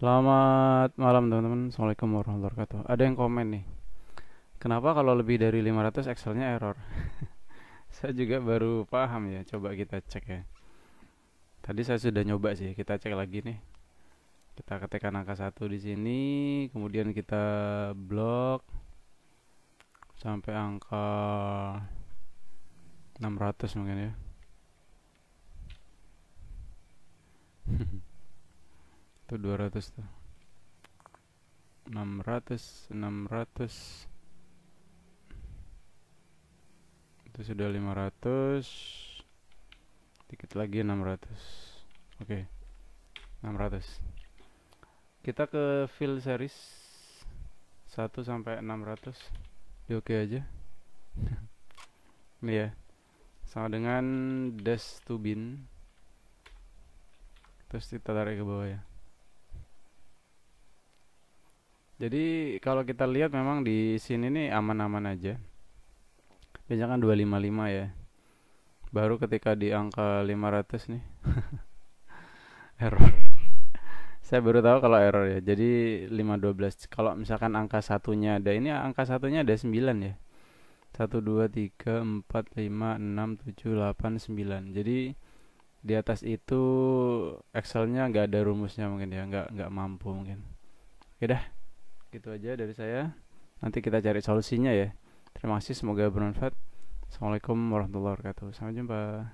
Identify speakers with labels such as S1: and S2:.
S1: Selamat malam teman-teman. Assalamualaikum warahmatullahi wabarakatuh. Ada yang komen nih. Kenapa kalau lebih dari 500 Excelnya error? Saya juga baru paham ya. Coba kita cek ya. Tadi saya sudah nyoba sih. Kita cek lagi nih. Kita ketikkan angka 1 di sini Kemudian kita blok Sampai angka 600 mungkin ya itu 200 tuh. 600 600 itu sudah 500 dikit lagi 600 oke. 600 kita ke fill series. 1 sampai 600 di oke aja. Ini ya sama dengan dash to bin terus kita tarik ke bawah ya jadi kalau kita lihat memang di sini nih aman-aman aja. Biasanya kan 255 ya. Baru ketika di angka 500 nih. Error. Saya baru tahu kalau error ya. Jadi 512 kalau misalkan angka satunya ada ini angka satunya ada 9 ya. 1 2 3 4 5 6 7 8 9 jadi di atas itu Excelnya nggak ada rumusnya mungkin ya. Nggak nggak mampu mungkin. Oke dah gitu aja dari saya. Nanti kita cari solusinya ya. Terima kasih semoga bermanfaat. Assalamualaikum warahmatullahi wabarakatuh. Sampai jumpa